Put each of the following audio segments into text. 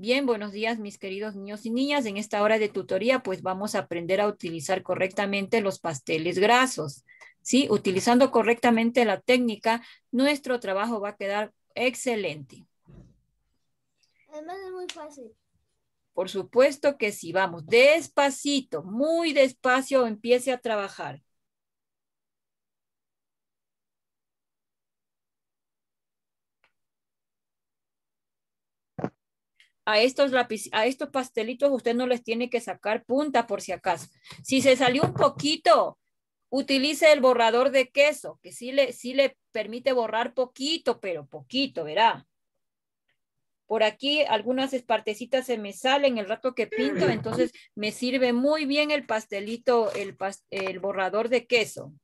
Bien, buenos días mis queridos niños y niñas. En esta hora de tutoría pues vamos a aprender a utilizar correctamente los pasteles grasos. ¿Sí? Utilizando correctamente la técnica, nuestro trabajo va a quedar excelente. Además es muy fácil. Por supuesto que sí, vamos, despacito, muy despacio, empiece a trabajar. A estos lápiz, a estos pastelitos usted no les tiene que sacar punta por si acaso. Si se salió un poquito, utilice el borrador de queso, que sí le, sí le permite borrar poquito, pero poquito, verá. Por aquí algunas espartecitas se me salen el rato que pinto, entonces me sirve muy bien el pastelito, el, el borrador de queso.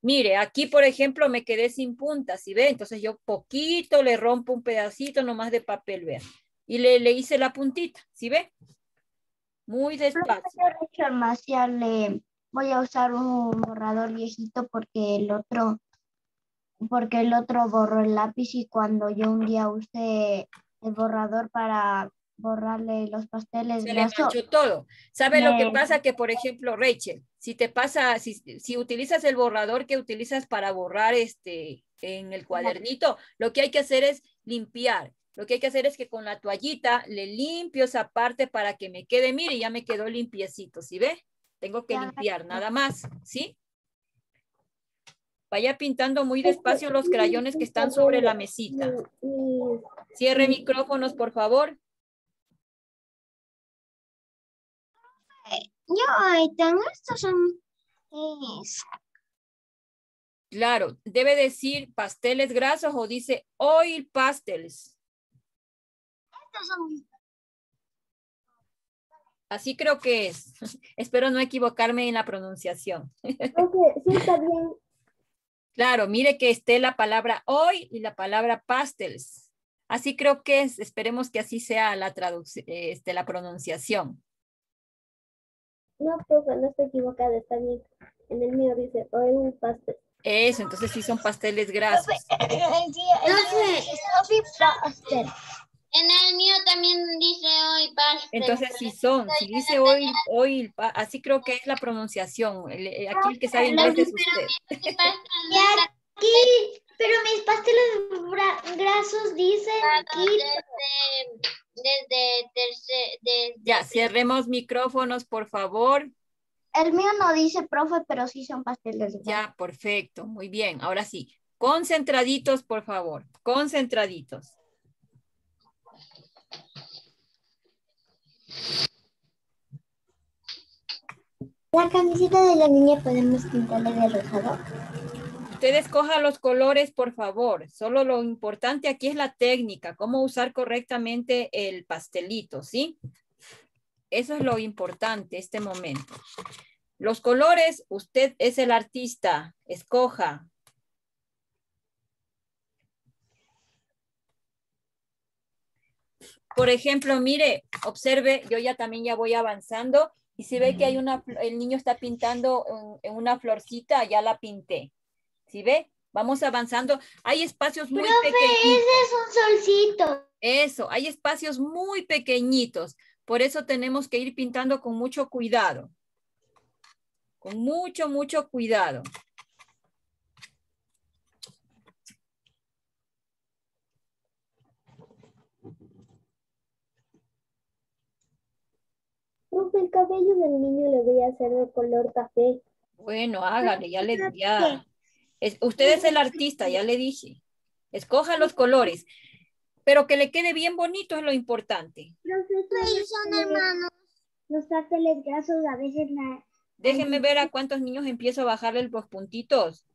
Mire, aquí por ejemplo me quedé sin punta, ¿sí ve? Entonces yo poquito le rompo un pedacito nomás de papel verde y le, le hice la puntita, ¿sí ve? Muy despacio. le voy a usar un borrador viejito porque el otro porque el otro borró el lápiz y cuando yo un día usé el borrador para borrarle los pasteles. Se le manchó todo. ¿Sabe lo que pasa? Que, por ejemplo, Rachel, si te pasa, si, si, utilizas el borrador que utilizas para borrar este en el cuadernito, lo que hay que hacer es limpiar. Lo que hay que hacer es que con la toallita le limpio esa parte para que me quede, mire, ya me quedó limpiecito, ¿sí ve? Tengo que limpiar, nada más, ¿sí? Vaya pintando muy despacio los crayones que están sobre la mesita. Cierre micrófonos, por favor. Yo tengo estos son... Claro, debe decir pasteles grasos o dice oil pastels. Así creo que es. Espero no equivocarme en la pronunciación. sí está bien. Claro, mire que esté la palabra hoy y la palabra pastels. Así creo que es. Esperemos que así sea la este, la pronunciación. No, profe, no estoy equivocada, está bien. En el mío dice oil pastel. Eso, entonces sí son pasteles grasos. pastel. En el mío también dice hoy pastel. Entonces sí son, si dice hoy, hoy, así creo que es la pronunciación. Eh, aquí el que sabe inglés es usted. aquí, pero mis pasteles grasos dicen aquí. Desde, desde, Ya, cerremos micrófonos, por favor. El mío no dice profe, pero sí son pasteles. Ya, perfecto, muy bien. Ahora sí, concentraditos, por favor, concentraditos. La camiseta de la niña podemos pintarle de rosado. Usted escoja los colores, por favor. Solo lo importante aquí es la técnica, cómo usar correctamente el pastelito, ¿sí? Eso es lo importante este momento. Los colores, usted es el artista, escoja. Por ejemplo, mire, observe, yo ya también ya voy avanzando y si ve que hay una, el niño está pintando en, una florcita, ya la pinté. ¿Sí ve? Vamos avanzando. Hay espacios muy pequeñitos. ese es un solcito. Eso, hay espacios muy pequeñitos. Por eso tenemos que ir pintando con mucho cuidado. Con mucho, mucho cuidado. el cabello del niño le voy a hacer de color café. Bueno, hágale, ya le ya. usted es el artista, ya le dije. Escoja los colores, pero que le quede bien bonito es lo importante. son hermanos. Los pasteles grasos a veces la... Déjenme ver a cuántos niños empiezo a bajarle los puntitos,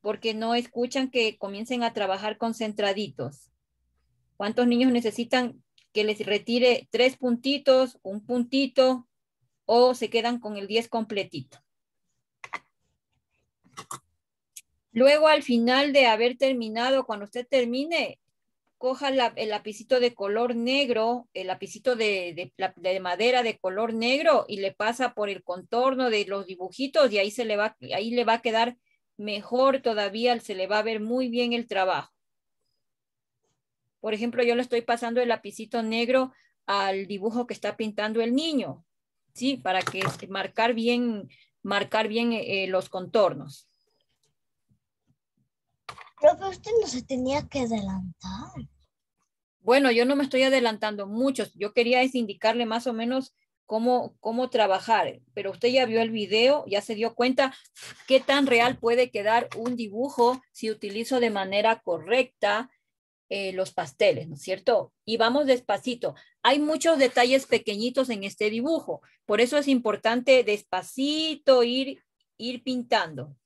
porque no escuchan que comiencen a trabajar concentraditos. ¿Cuántos niños necesitan que les retire tres puntitos, un puntito, o se quedan con el 10 completito. Luego al final de haber terminado, cuando usted termine, coja el lapicito de color negro, el lapicito de, de, madera de color negro y le pasa por el contorno de los dibujitos y ahí, se le va, ahí le va a quedar mejor todavía, se le va a ver muy bien el trabajo. Por ejemplo, yo le estoy pasando el lapicito negro al dibujo que está pintando el niño, ¿sí? Para que este, marcar bien, marcar bien eh, los contornos. Profe, usted no se tenía que adelantar. Bueno, yo no me estoy adelantando mucho. Yo quería es indicarle más o menos cómo, cómo trabajar, pero usted ya vio el video, ya se dio cuenta qué tan real puede quedar un dibujo si utilizo de manera correcta eh, los pasteles, ¿no es cierto? Y vamos despacito. Hay muchos detalles pequeñitos en este dibujo, por eso es importante despacito ir, ir pintando.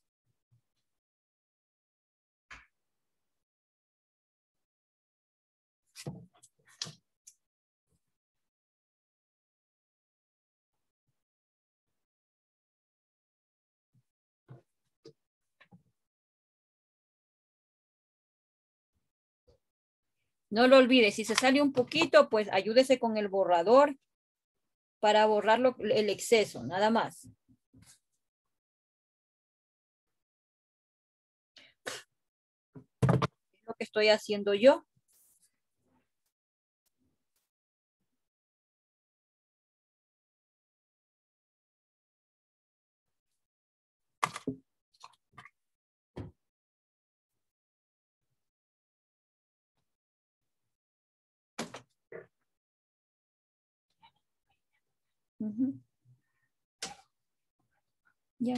No lo olvide, si se sale un poquito, pues ayúdese con el borrador para borrar el exceso, nada más. Lo que estoy haciendo yo. Ya.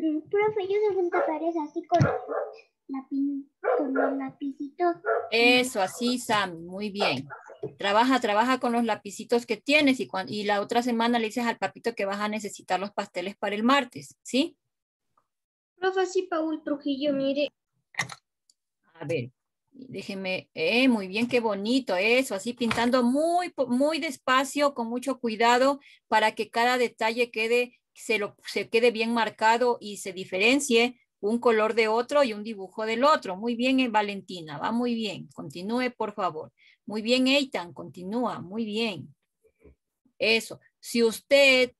Profe, yo se así con, la con los lapicitos. Eso, así, Sam, muy bien. Trabaja, trabaja con los lapicitos que tienes y, y la otra semana le dices al papito que vas a necesitar los pasteles para el martes, ¿sí? Profe, sí, Paul Trujillo, mire. A ver, déjeme, eh, muy bien, qué bonito eso, así pintando muy, muy despacio, con mucho cuidado para que cada detalle quede se, lo, se quede bien marcado y se diferencie un color de otro y un dibujo del otro. Muy bien, eh, Valentina, va muy bien. Continúe, por favor. Muy bien, Eitan, continúa, muy bien. Eso. Si usted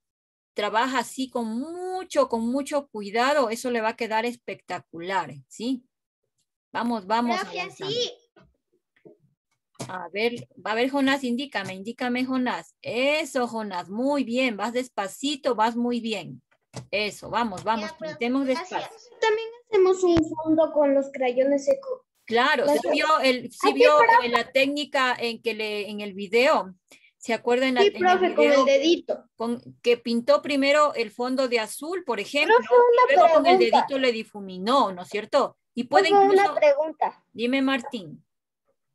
trabaja así con mucho, con mucho cuidado, eso le va a quedar espectacular, ¿sí? Vamos, vamos. sí. A ver, va a ver, Jonás, indícame, indícame, Jonás. Eso, Jonás, muy bien, vas despacito, vas muy bien. Eso, vamos, vamos, pintemos despacio. También hacemos un fondo con los crayones secos. Claro, sí vio, el, sí vio la técnica en que le, en el video, ¿se acuerdan? Sí, profe, con el dedito. Con, que pintó primero el fondo de azul, por ejemplo, y luego con el dedito le difuminó, ¿no es cierto? Y puede incluso... una pregunta. Dime, Martín.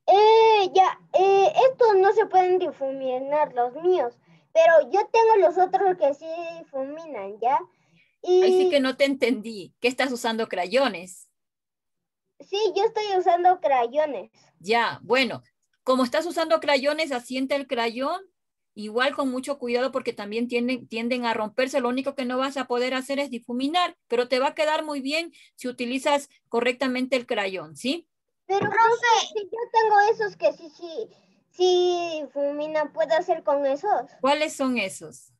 Eh, ya, eh, estos no se pueden difuminar, los míos, pero yo tengo los otros que sí difuminan, ¿ya? Y... Ahí sí que no te entendí. ¿Qué estás usando crayones? Sí, yo estoy usando crayones. Ya, bueno, como estás usando crayones, asiente el crayón, igual con mucho cuidado porque también tienden, tienden a romperse. Lo único que no vas a poder hacer es difuminar, pero te va a quedar muy bien si utilizas correctamente el crayón, ¿sí? Pero, profe, si yo tengo esos que sí, sí, sí difuminan, ¿puedo hacer con esos? ¿Cuáles son esos?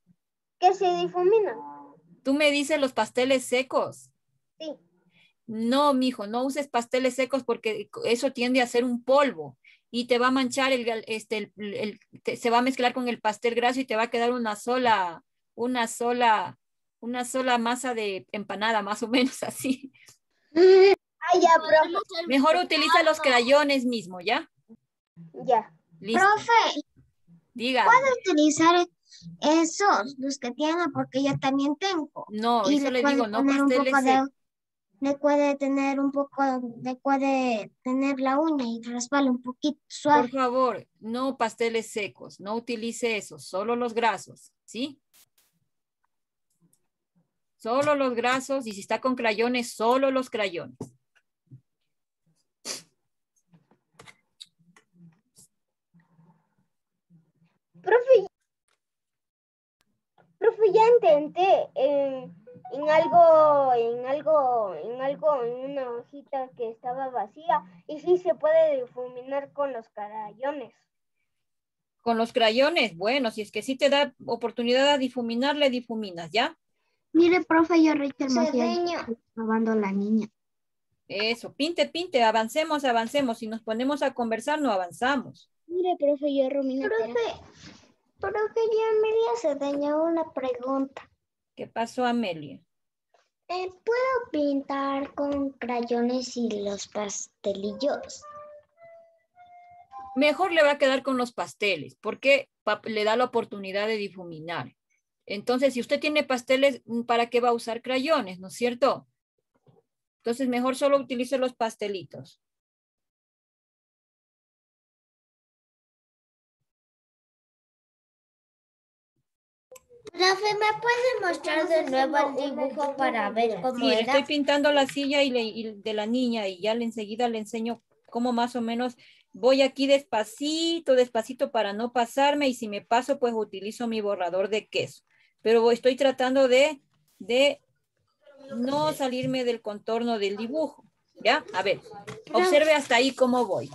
Que se difuminan. Tú me dices los pasteles secos. Sí. No, mijo, no uses pasteles secos porque eso tiende a ser un polvo y te va a manchar el, este, el, se va a mezclar con el pastel graso y te va a quedar una sola, una sola, una sola masa de empanada, más o menos así. Mejor utiliza los crayones mismo, ¿ya? Ya. Profe. Diga. ¿Puedo utilizar esos, los que tiene, porque yo también tengo? No, eso le, digo, no pasteles le puede tener un poco, le puede tener la uña y rasparle un poquito suave. Por favor, no pasteles secos, no utilice eso, solo los grasos, ¿sí? Solo los grasos y si está con crayones, solo los crayones. Intenté en, en algo, en algo, en algo, en una hojita que estaba vacía y sí se puede difuminar con los crayones. Con los crayones, bueno, si es que sí te da oportunidad de difuminar, le difuminas, ¿ya? Mire, profe, yo Rachel Macías, Cedeño. estoy probando la niña. Eso, pinte, pinte, avancemos, avancemos. Si nos ponemos a conversar, no avanzamos. Mire, profe, yo Romina. Profe, profe, yo Amelia se dañó una pregunta. ¿Qué pasó, Amelia? Eh, ¿Puedo pintar con crayones y los pastelillos? Mejor le va a quedar con los pasteles, porque le da la oportunidad de difuminar. Entonces, si usted tiene pasteles, mm, ¿para qué va a usar crayones, no es cierto? Entonces, mejor solo utilice los pastelitos. Profe, ¿me puede mostrar de nuevo el dibujo para ver cómo era? estoy pintando la silla y, le- y de la niña y ya le enseguida le enseño cómo más o menos voy aquí despacito, despacito para no pasarme y si me paso pues utilizo mi borrador de queso. Pero estoy tratando de, de no salirme del contorno del dibujo. ¿Ya? A ver, observe hasta ahí cómo voy.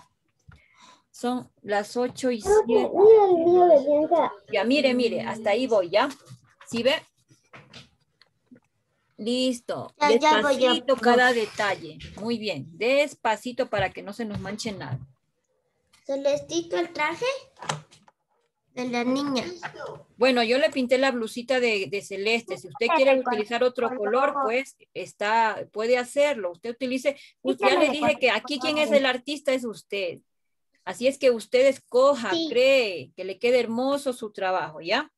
Son las 8 y 7. Mira el mío de Bianca. Ya, mire, mire, hasta ahí voy, ¿ya? ¿Sí ve? Listo. Despacito cada detalle. Muy bien. Despacito para que no se nos manche nada. Celestito el traje de la niña. Bueno, yo le pinté la blusita de, de celeste. Si usted quiere utilizar otro color, pues está, puede hacerlo. Usted utilice, usted ya le dije que aquí quien es el artista es usted. Así es que usted escoja, Sí. cree que le quede hermoso su trabajo, ¿ya?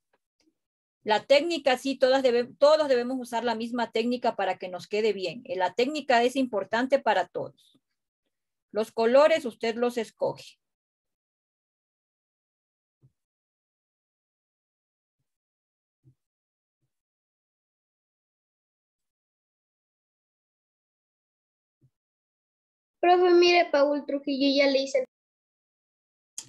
La técnica, sí, todas debe- todos debemos usar la misma técnica para que nos quede bien. Eh, La técnica es importante para todos. Los colores usted los escoge. Profe, mire, Paul Trujillo ya le hice.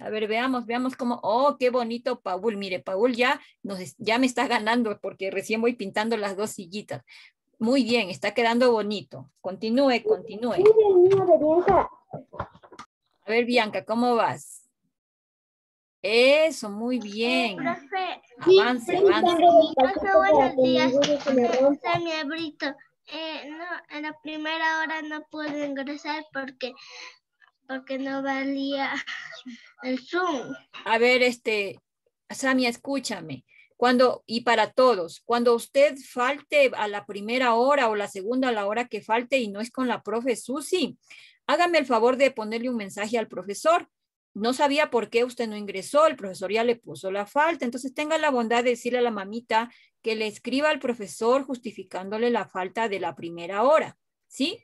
A ver, veamos, veamos cómo. Oh, qué bonito, Paul. Mire, Paul ya, nos, ya me está ganando porque recién voy pintando las dos sillitas. Muy bien, está quedando bonito. Continúe, continúe. A ver, Bianca, ¿cómo vas? Eso, muy bien. Profe, Avance, avance. Profe, buenos días. días. Samia Brito. Eh, no, en la primera hora no pude ingresar porque, porque no valía el Zoom. A ver, este, Samia, escúchame. Cuando, y para todos, cuando usted falte a la primera hora o la segunda a la hora que falte y no es con la profe Susi, hágame el favor de ponerle un mensaje al profesor. No sabía por qué usted no ingresó, el profesor ya le puso la falta, entonces tenga la bondad de decirle a la mamita que le escriba al profesor justificándole la falta de la primera hora, ¿sí?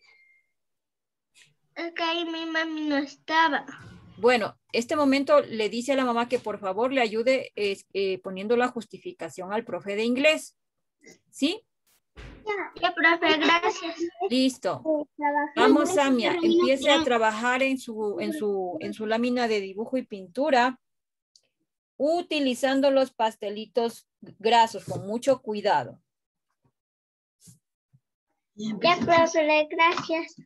Que ahí mi mami no estaba. Bueno, este momento le dice a la mamá que por favor le ayude eh, eh, poniendo la justificación al profe de inglés. ¿Sí? Ya, profe, gracias. Listo. Vamos, Samia, empiece a trabajar en su, en su, en su lámina de dibujo y pintura utilizando los pastelitos grasos con mucho cuidado. Ya, profe, gracias.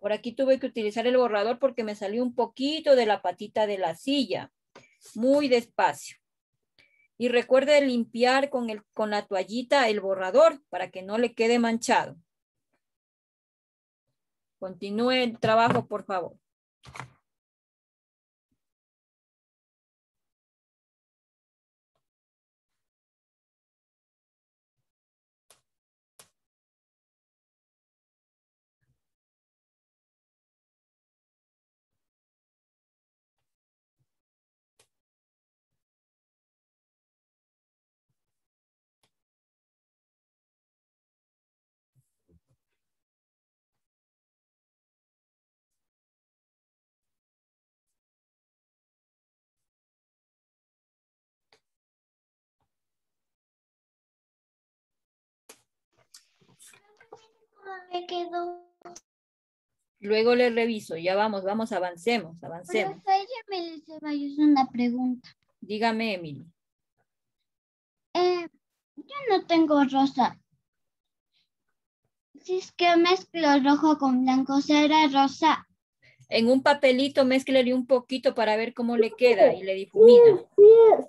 Por aquí tuve que utilizar el borrador porque me salió un poquito de la patita de la silla. Muy despacio. Y recuerde limpiar con, el, con la toallita el borrador para que no le quede manchado. Continúe el trabajo, por favor. Me quedó. Luego le reviso. Ya vamos, vamos, avancemos, avancemos. Profe, ella me Ceballos una pregunta. Dígame, Emily. Eh, yo no tengo rosa. Si es que mezclo rojo con blanco, será rosa. En un papelito mezclele un poquito para ver cómo le queda y le difumina. Sí,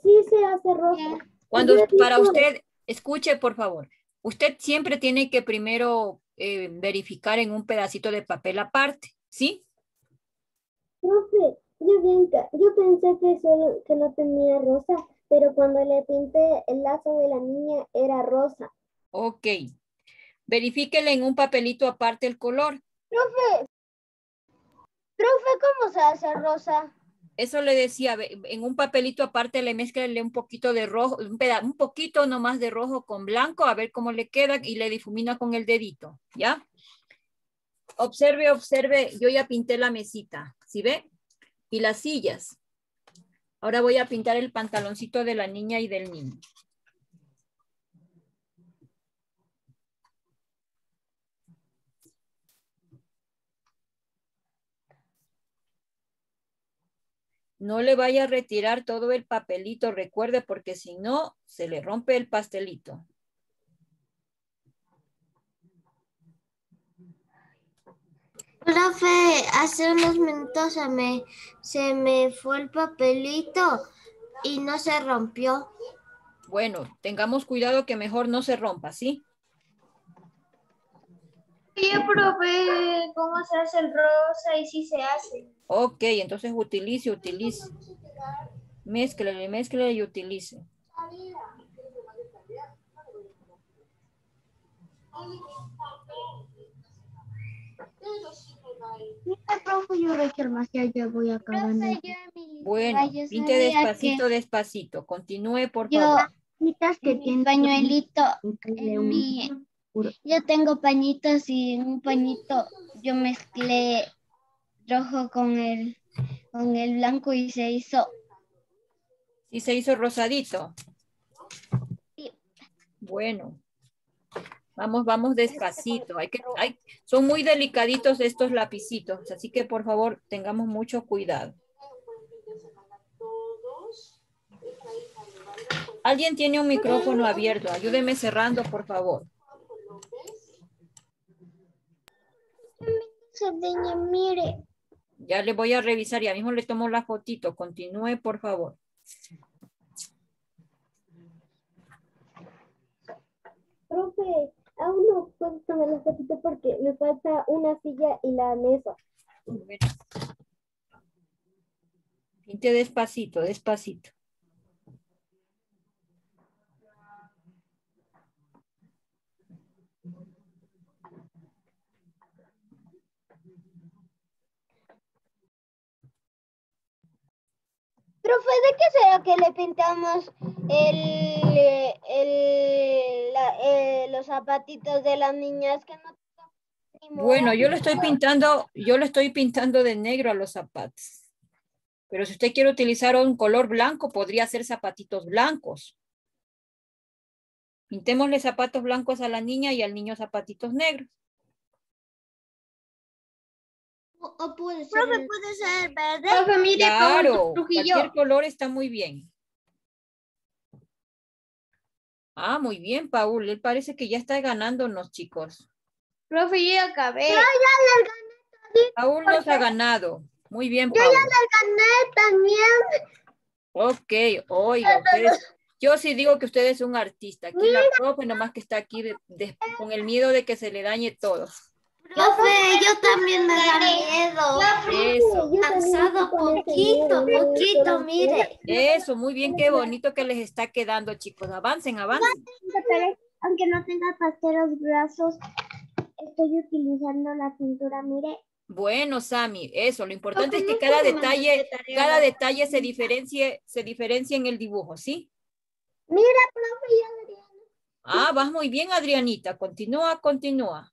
sí se hace rosa. Cuando para usted, escuche por favor, usted siempre tiene que primero eh, verificar en un pedacito de papel aparte, ¿sí? Profe, yo, pensé que solo que no tenía rosa, pero cuando le pinté el lazo de la niña era rosa. Ok. Verifíquele en un papelito aparte el color. Profe, ¿cómo se hace rosa? Eso le decía, en un papelito aparte le mezclale un poquito de rojo, un, peda- un poquito nomás de rojo con blanco, a ver cómo le queda y le difumina con el dedito, ¿ya? Observe, observe, yo ya pinté la mesita, ¿sí ve? Y las sillas. Ahora voy a pintar el pantaloncito de la niña y del niño. No le vaya a retirar todo el papelito, recuerde, porque si no, se le rompe el pastelito. Profe, hace unos minutos se me, se me fue el papelito y no se rompió. Bueno, tengamos cuidado que mejor no se rompa, ¿sí? Sí, profe, ¿cómo se hace el rosa y si se hace? Ok, entonces utilice, utilice. Mézclele, mézclele y utilice. Mira, profe, yo creo que más ya yo voy acabando. Bueno, yo pinte despacito, despacito. Continúe, por Yo, favor. Mitas que tiene pañuelito, en mi, yo tengo pañitos y en un pañito yo mezclé rojo con el, con el blanco y se hizo Sí se hizo rosadito. Sí. Bueno. Vamos, vamos despacito. Hay que, hay, son muy delicaditos estos lapicitos, así que por favor tengamos mucho cuidado. Alguien tiene un micrófono abierto. Ayúdeme cerrando, por favor. Mire. Ya le voy a revisar. Ya mismo le tomo la fotito. Continúe, por favor. Profe, aún no puedo tomar la fotito porque me falta una silla y la mesa. Pinte despacito, despacito. Profe, ¿de qué será que le pintamos eh, los zapatitos de las niñas que no Bueno, yo lo estoy pintando, yo lo estoy pintando de negro a los zapatos. Pero si usted quiere utilizar un color blanco, podría hacer zapatitos blancos. Pintémosle zapatos blancos a la niña y al niño zapatitos negros. O, o puede ser, Profe, puede ser verde. Profe, mire, Claro, Paul cualquier color está muy bien. Ah, muy bien, Paul. Él parece que ya está ganándonos, chicos. Profe, yo ya acabé. Paul nos ha ganado. Muy bien, Yo Paul. gané también. Ok, oiga, ustedes, yo sí digo que usted es un artista. Aquí la profe nomás que está aquí de- de- con el miedo de que se le dañe todo. Profe, yo también me da miedo. Eso, Avanzado ese poquito, poquito, mire. eso, muy bien, qué bonito que les está quedando, chicos. Avancen, avancen. Aunque no tenga pasteros brazos, estoy utilizando la pintura, mire. Bueno, Sammy, eso, lo importante es que cada detalle, cada detalle se diferencie, se diferencie en el dibujo, ¿sí? Mira, profe, Adriana. Ah, vas muy bien, Adrianita. Continúa, continúa.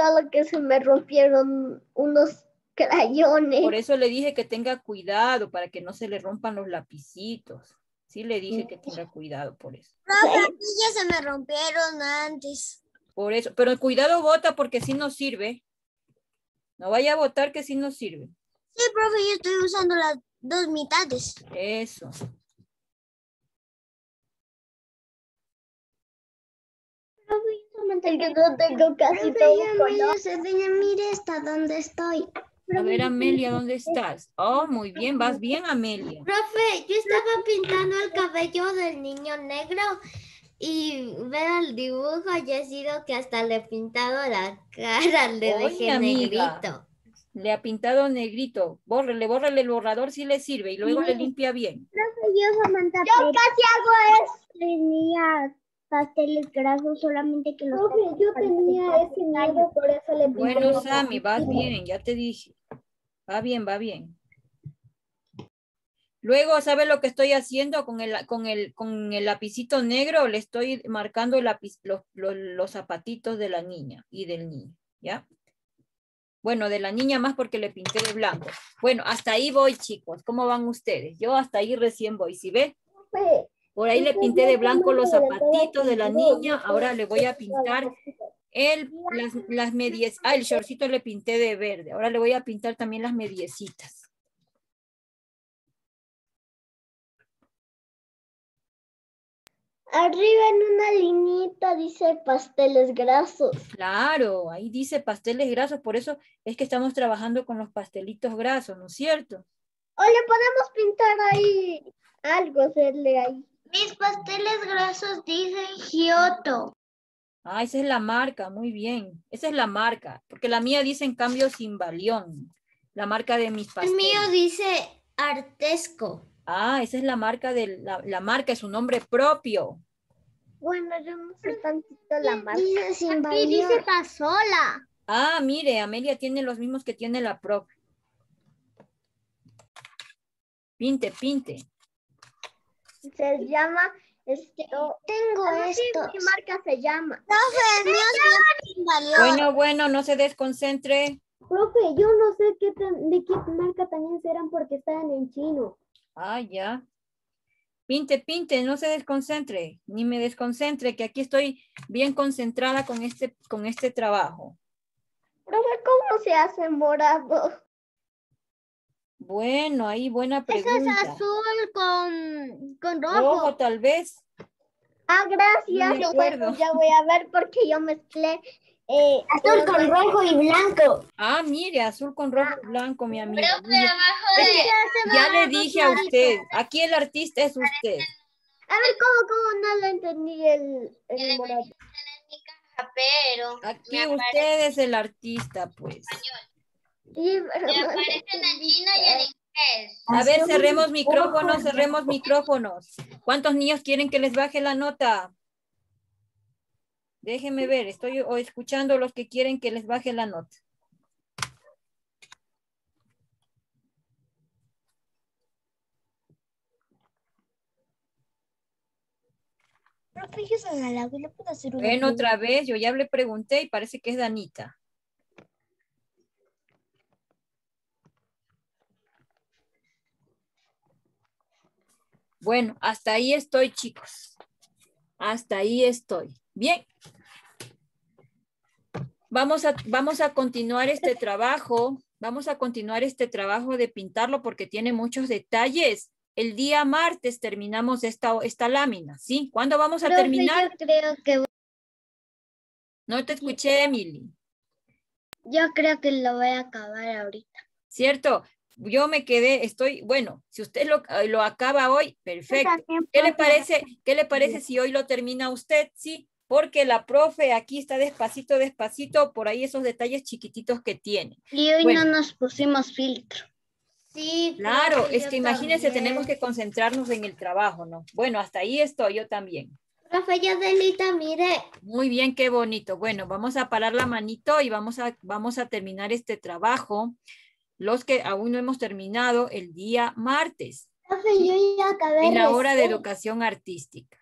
Solo que se me rompieron unos crayones. Por eso le dije que tenga cuidado para que no se le rompan los lapicitos. Sí, le dije que tenga cuidado por eso. ya se me rompieron antes. Por eso, pero cuidado bota porque si no sirve. No vaya a botar que si no sirve. Sí, profe, yo estoy usando la dos mitades. Eso. Solamente que no tengo casi todo color. mire hasta dónde estoy. A ver, Amelia, ¿dónde estás? Oh, muy bien, vas bien, Amelia. Profe, yo estaba pintando el cabello del niño negro y veo el dibujo y ha sido que hasta le he pintado la cara, le Oye, dejé amiga. negrito. Le ha pintado negrito. Bórrele, bórrele el borrador si le sirve y luego le limpia bien. Yo, Samantha, yo casi hago eso. Pasteles grasos, solamente que los... yo tenía ese miedo, por eso le pinté Bueno, Sammy, vas bien, ya te dije. Va bien, va bien. Luego, ¿sabe lo que estoy haciendo con el, con el, con el lapicito negro? Le estoy marcando los, los, los zapatitos de la niña y del niño, ¿ya? Bueno, de la niña más porque le pinté de blanco. Bueno, hasta ahí voy, chicos. ¿Cómo van ustedes? Yo hasta ahí recién voy. ¿Sí ve? Por ahí le usted pinté de blanco los zapatitos de la pintura, niña. Ahora le voy a pintar el, las, las medias, ah, el shortcito le pinté de verde. Ahora le voy a pintar también las mediecitas. Arriba en una linita dice pasteles grasos. Claro, ahí dice pasteles grasos, por eso es que estamos trabajando con los pastelitos grasos, ¿no es cierto? O le podemos pintar ahí algo, hacerle ahí. Mis pasteles grasos dicen Giotto. Ah, esa es la marca, muy bien. Esa es la marca, porque la mía dice en cambio Simbalión, la marca de mis El pasteles. mío dice Artesco. Ah, esa es la marca de la, la marca, es su nombre propio. Bueno, yo no sé tantito la marca. Dice Aquí dice pasola. Ah, mire, Amelia tiene los mismos que tiene la propia. Pinte, pinte. Se llama esto. Tengo esto. mi marca se llama. Bueno, bueno, no se desconcentre. Profe, yo no sé qué tan- de qué marca también serán porque están en chino. Ah, ya. Pinte, pinte, no se desconcentre, ni me desconcentre, que aquí estoy bien concentrada con este, con este trabajo. Profe, ¿cómo se hace morado? Bueno, ahí buena Eso es pregunta. azul con, con Rojo, tal vez. Ah, gracias. No. Ya voy a ver porque yo mezclé. Eh, Azul con rojo y blanco. Ah, mire, azul con rojo y blanco, mi amigo. Abajo es de... que ya le dije a usted, aquí el artista es usted. A ver, ¿cómo, cómo no lo entendí el, el morado? Pero Aquí usted es el artista, pues. Sí, en chino y en inglés. A ver, cerremos micrófonos, cerremos micrófonos. ¿Cuántos niños quieren que les baje la nota? Déjenme ver, estoy o escuchando los que quieren que les baje la nota. Profe, yo soy al agua y le puedo hacer una Bueno, pregunta? otra vez, yo ya le pregunté y parece que es Danita. Bueno, hasta ahí estoy, chicos. Hasta ahí estoy. Bien. Vamos a, vamos a continuar este trabajo. Vamos a continuar este trabajo de pintarlo porque tiene muchos detalles. El día martes terminamos esta, esta lámina, ¿sí? ¿Cuándo vamos a Profe, terminar? Yo creo que No te escuché, Emily. yo creo que lo voy a acabar ahorita. ¿Cierto? Yo me quedé, estoy, bueno, si usted lo, eh, lo acaba hoy, perfecto. ¿Qué le parece, qué le parece si hoy lo termina usted? Sí, porque la profe aquí está despacito, despacito, por ahí esos detalles chiquititos que tiene. Y hoy Bueno. no nos pusimos filtro. Sí, Claro, es que imagínense, también. tenemos que concentrarnos en el trabajo, ¿no? Bueno, hasta ahí estoy yo también. Profe, ya Delita, mire. Muy bien, qué bonito. Bueno, vamos a parar la manito y vamos a, vamos a terminar este trabajo. Los que aún no hemos terminado el día martes, Profe, yo ya acabé. en la hora de educación artística.